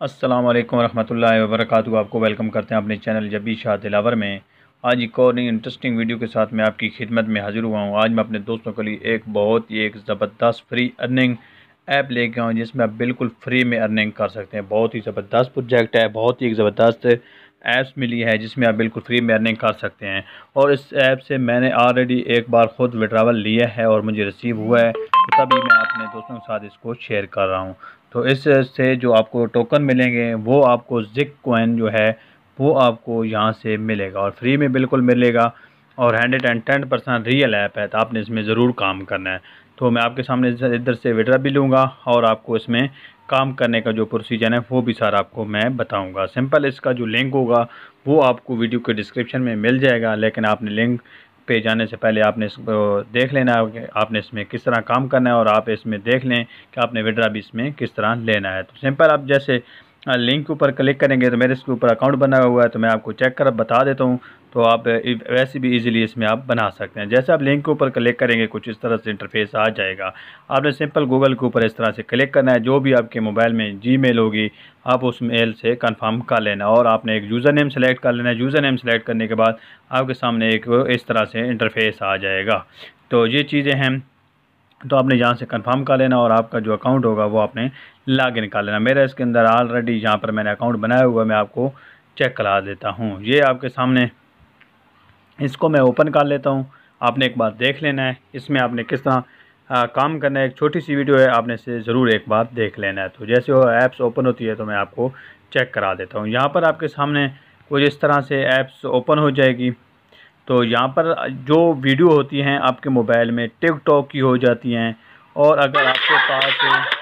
अस्सलाम वालेकुम रहमतुल्लाहि व बरकातुहू आपको वेलकम करते हैं अपने चैनल जबी शाह दिलावर में। आज एक और इंटरेस्टिंग वीडियो के साथ मैं आपकी खिदमत में हाजिर हुआ हूँ। आज मैं अपने दोस्तों के लिए एक बहुत ही एक ज़बरदस्त फ्री अर्निंग ऐप लेके आऊँ, जिसमें आप बिल्कुल फ्री में अर्निंग कर सकते हैं। बहुत ही ज़बरदस्त प्रोजेक्ट है, बहुत ही एक ज़बरदस्त ऐप्स मिली है, जिसमें आप बिल्कुल फ्री में अर्निंग कर सकते हैं। और इस ऐप से मैंने ऑलरेडी एक बार ख़ुद विड्रावल लिया है और मुझे रिसीव हुआ है। तो तभी मैं अपने दोस्तों के साथ इसको शेयर कर रहा हूँ। तो इस से जो आपको टोकन मिलेंगे, वो आपको जिक कोइन जो है, वो आपको यहाँ से मिलेगा और फ्री में बिल्कुल मिलेगा और hundred and ten percent real app है तो आपने इसमें ज़रूर काम करना है। तो मैं आपके सामने इधर से विड्रा भी लूँगा और आपको इसमें काम करने का जो प्रोसीजर है, वो भी सारा आपको मैं बताऊँगा। सिंपल इसका जो लिंक होगा, वो आपको वीडियो के डिस्क्रिप्शन में मिल जाएगा, लेकिन आपने लिंक पे जाने से पहले आपने इसको देख लेना है आपने इसमें किस तरह काम करना है और आप इसमें देख लें कि आपने विड्रा भी इसमें किस तरह लेना है। तो सिंपल आप जैसे लिंक के ऊपर क्लिक करेंगे तो मेरे इसके ऊपर अकाउंट बना हुआ है तो मैं आपको चेक कर बता देता हूँ। तो आप वैसे भी इजीली इसमें आप बना सकते हैं। जैसे आप लिंक के ऊपर क्लिक करेंगे, कुछ इस तरह से इंटरफेस आ जाएगा। आपने सिंपल गूगल के ऊपर इस तरह से क्लिक करना है। जो भी आपके मोबाइल में जी मेल होगी, आप उस मेल से कंफर्म कर लेना। और आपने एक यूज़र नेम सेलेक्ट कर लेना है। यूज़र नेम सेलेक्ट करने के बाद आपके सामने एक इस तरह से इंटरफेस आ जाएगा। तो ये चीज़ें हैं। तो आपने यहाँ से कंफर्म कर लेना और आपका जो अकाउंट होगा वो आपने लाग इन कर लेना। मेरा इसके अंदर ऑलरेडी यहाँ पर मैंने अकाउंट बनाया हुआ मैं आपको चेक करा देता हूँ। ये आपके सामने, इसको मैं ओपन कर लेता हूँ। आपने एक बार देख लेना है, इसमें आपने किस तरह काम करना है। एक छोटी सी वीडियो है, आपने से ज़रूर एक बार देख लेना है। तो जैसे वो ऐप्स ओपन होती है तो मैं आपको चेक करा देता हूँ। यहाँ पर आपके सामने कुछ इस तरह से ऐप्स ओपन हो जाएगी। तो यहाँ पर जो वीडियो होती हैं आपके मोबाइल में, टिकटॉक की हो जाती हैं, और अगर आपके पास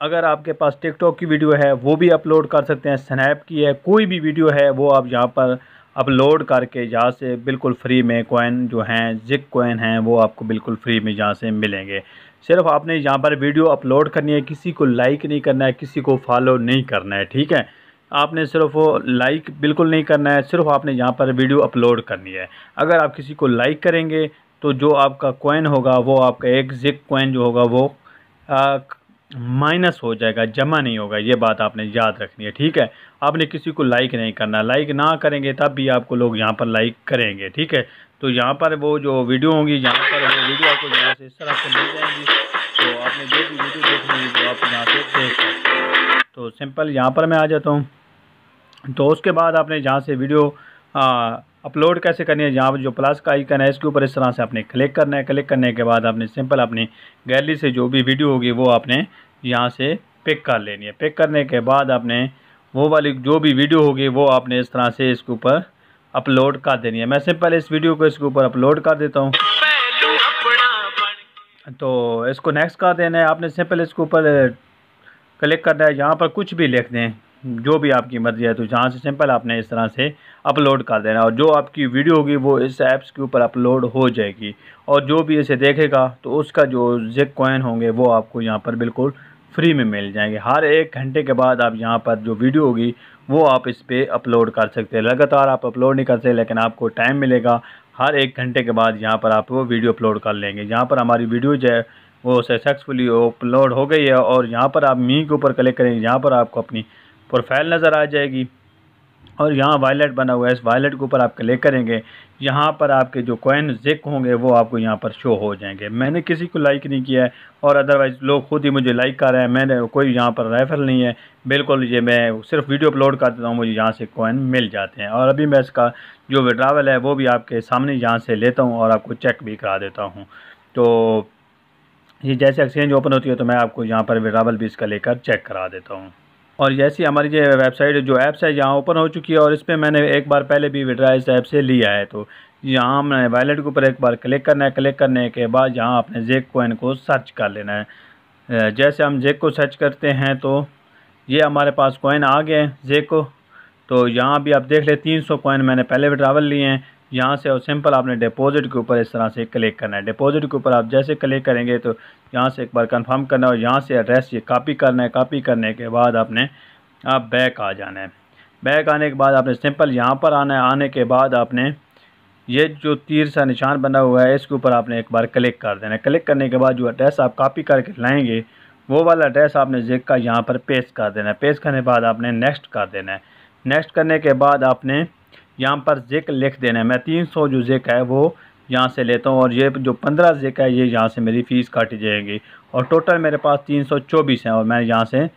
अगर आपके पास टिकटॉक की वीडियो है, वो भी अपलोड कर सकते हैं, स्नैप की है, कोई भी वीडियो है, वो आप यहाँ पर अपलोड करके यहाँ से बिल्कुल फ्री में कोइन जो हैं जिक कोइन हैं, वो आपको बिल्कुल फ्री में यहाँ से मिलेंगे। सिर्फ़ आपने यहाँ पर वीडियो अपलोड करनी है, किसी को लाइक नहीं करना है, किसी को फॉलो नहीं करना है, ठीक है? आपने सिर्फ़ लाइक बिल्कुल नहीं करना है, सिर्फ़ आपने यहाँ पर वीडियो अपलोड करनी है। अगर आप किसी को लाइक करेंगे तो जो आपका कोइन होगा, वो आपका एक जिक कोइन जो होगा, वो माइनस हो जाएगा, जमा नहीं होगा। ये बात आपने याद रखनी है, ठीक है? आपने किसी को लाइक नहीं करना। लाइक ना करेंगे, तब भी आपको लोग यहाँ पर लाइक करेंगे, ठीक है? तो यहाँ पर वो जो वीडियो होंगी, यहाँ पर वो वीडियो आपको यहाँ से इस तरह से मिल जाएँगी। तो आपने जो भी वीडियो देखनी है, वो आप यहाँ से देख सकते हैं। तो सिंपल यहाँ पर मैं आ जाता हूँ। तो उसके बाद आपने जहाँ से वीडियो अपलोड कैसे करनी है, जहाँ पर जो प्लस का आइकन है, इसके ऊपर इस तरह से आपने क्लिक करना है। क्लिक करने के बाद आपने सिंपल अपनी गैलरी से जो भी वीडियो होगी, वो आपने यहाँ से पिक कर लेनी है। पिक करने के बाद आपने वो वाली जो भी वीडियो होगी, वो आपने इस तरह से इसके ऊपर अपलोड कर देनी है। मैं सिंपल इस वीडियो को इसके ऊपर अपलोड कर देता हूँ। तो इसको नेक्स्ट कर देना है। आपने सिंपल इसके ऊपर क्लिक करना है। यहाँ पर कुछ भी लिख दें। जो भी आपकी मर्ज़ी है तो जहाँ से सिंपल आपने इस तरह से अपलोड कर देना और जो आपकी वीडियो होगी, वो इस ऐप्स के ऊपर अपलोड हो जाएगी। और जो भी इसे देखेगा तो उसका जो जिक कॉइन होंगे, वो आपको यहाँ पर बिल्कुल फ्री में मिल जाएँगे। हर एक घंटे के बाद आप यहाँ पर जो वीडियो होगी, वो आप इस पर अपलोड कर सकते हैं। लगातार आप अपलोड नहीं करते, लेकिन आपको टाइम मिलेगा। हर एक घंटे के बाद यहाँ पर आप वो वीडियो अपलोड कर लेंगे। यहाँ पर हमारी वीडियो जो है, वो सक्सेसफुली अपलोड हो गई है और यहाँ पर आप मी के ऊपर क्लिक करेंगे यहाँ पर आपको अपनी प्रोफ़ाइल नज़र आ जाएगी। और यहाँ वायलेट बना हुआ है। इस वायलेट के ऊपर आप क्लिक करेंगे। यहाँ पर आपके जो कोइन जिक होंगे, वो आपको यहाँ पर शो हो जाएँगे। मैंने किसी को लाइक नहीं किया है और अदरवाइज़ लोग खुद ही मुझे लाइक कर रहे हैं। मैंने कोई यहाँ पर रेफर नहीं है। बिल्कुल ये मैं सिर्फ़ वीडियो अपलोड कर देता हूँ। मुझे यहाँ से कोइन मिल जाते हैं। और अभी मैं इसका जो विड्रावल है, वो भी आपके सामने यहाँ से लेता हूँ और आपको चेक भी करा देता हूँ। तो ये जैसे एक्सचेंज ओपन होती है तो मैं आपको यहाँ पर विड्रावल भी इसका लेकर चेक करा देता हूँ। और जैसी हमारी जो वेबसाइट जो ऐप्स है, यहाँ ओपन हो चुकी है और इस पर मैंने एक बार पहले भी विड्रा इस ऐप से लिया है। तो यहाँ मैंने वैलेट के ऊपर एक बार क्लिक करना है। क्लिक करने के बाद यहाँ अपने जेक कोइन को सर्च कर लेना है। जैसे हम जेक को सर्च करते हैं तो ये हमारे पास कोइन आ गए जेक को। तो यहाँ भी आप देख ले, तीन सौ कोइन मैंने पहले विड्रावल लिए हैं। यहाँ से और सिंपल आपने डिपॉजिट के ऊपर इस तरह से क्लिक करना है। डिपॉजिट के ऊपर आप जैसे क्लिक करेंगे तो यहाँ से एक बार कंफर्म करना है और यहाँ से एड्रेस ये कॉपी करना है। कॉपी करने के बाद आपने, आप बैक आ जाना है। बैक आने के बाद आपने सिंपल यहाँ पर आना है। आने के बाद आपने ये जो तीर सा निशान बना हुआ है, इसके ऊपर आपने एक बार क्लिक कर देना है। क्लिक करने के बाद जो एड्रेस आप कॉपी करके लाएँगे, वो वाला एड्रेस आपने जिक का यहाँ पर पेस्ट कर देना है। पेस्ट करने के बाद आपने नेक्स्ट कर देना है। नेक्स्ट करने के बाद आपने यहाँ पर जिक लिख देना है। मैं तीन सौ जो जिक है वो यहाँ से लेता हूँ और ये जो पंद्रह जिक है ये यहाँ से मेरी फ़ीस काटी जाएगी। और टोटल मेरे पास तीन सौ चौबीस हैं और मैंने यहाँ से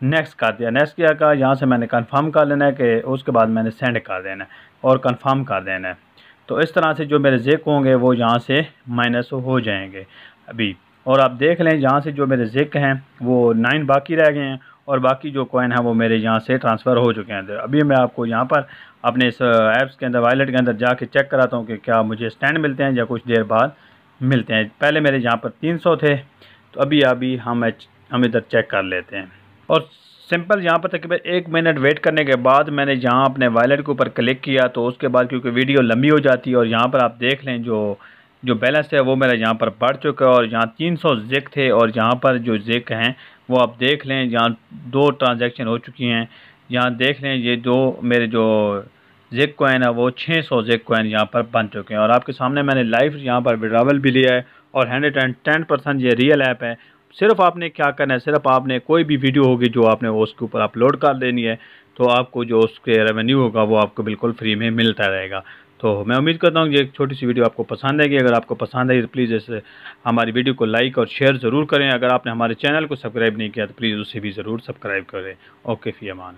नेक्स्ट कर दिया। नेक्स्ट किया का यहाँ से मैंने कंफर्म कर लेना है कि उसके बाद मैंने सेंड कर देना है और कंफर्म कर देना है। तो इस तरह से जो मेरे जिक होंगे वो यहाँ से माइनस हो जाएँगे अभी। और आप देख लें, यहाँ से जो मेरे जिक हैं वो नाइन बाकी रह गए हैं और बाकी जो कॉइन है वो मेरे यहाँ से ट्रांसफ़र हो चुके हैं। अभी मैं आपको यहाँ पर अपने इस ऐप्स के अंदर वॉलेट के अंदर जाके चेक कराता हूँ कि क्या मुझे स्टैंड मिलते हैं या कुछ देर बाद मिलते हैं। पहले मेरे यहाँ पर तीन सौ थे तो अभी अभी हम हम इधर चेक कर लेते हैं। और सिंपल यहाँ पर तकरीबन एक मिनट वेट करने के बाद मैंने जहाँ अपने वॉलेट के ऊपर क्लिक किया तो उसके बाद क्योंकि वीडियो लंबी हो जाती है और यहाँ पर आप देख लें जो जो बैलेंस है वो मेरा यहाँ पर बढ़ चुका है और यहाँ तीन सौ जिक थे और यहाँ पर जो जिक हैं वो आप देख लें, यहाँ दो ट्रांजेक्शन हो चुकी हैं। यहाँ देख लें, ये दो मेरे जो जेक कोइन है वो 600 सौ जेक कोइन यहाँ पर बन चुके हैं। और आपके सामने मैंने लाइव यहाँ पर विड्रावल भी लिया है और हंड्रेड एंड टेन परसेंट ये रियल ऐप है। सिर्फ़ आपने क्या करना है, सिर्फ़ आपने कोई भी वीडियो होगी जो आपने उसके ऊपर अपलोड कर देनी है तो आपको जो उसके रेवेन्यू होगा वो आपको बिल्कुल फ्री में मिलता रहेगा। तो मैं उम्मीद करता हूँ कि एक छोटी सी वीडियो आपको पसंद आएगी। अगर आपको पसंद आई तो प्लीज़ इस, हमारी वीडियो को लाइक और शेयर ज़रूर करें। अगर आपने हमारे चैनल को सब्सक्राइब नहीं किया तो प्लीज़ उसे भी ज़रूर सब्सक्राइब करें। ओके, फ़ी अमान